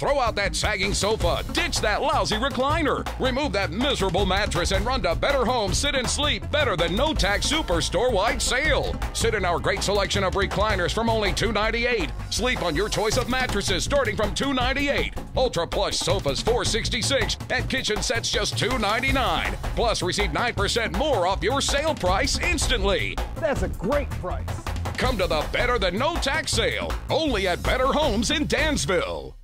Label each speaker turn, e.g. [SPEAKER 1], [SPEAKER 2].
[SPEAKER 1] Throw out that sagging sofa, ditch that lousy recliner, remove that miserable mattress, and run to Better Home Sit and Sleep better than no tax super store wide sale. Sit in our great selection of recliners from only $298. Sleep on your choice of mattresses starting from $298. Ultra plush sofas $466 and kitchen sets just $299. Plus receive 9% more off your sale price instantly.
[SPEAKER 2] That's a great price.
[SPEAKER 1] Come to the Better Than No Tax sale, only at Better Homes in Dansville.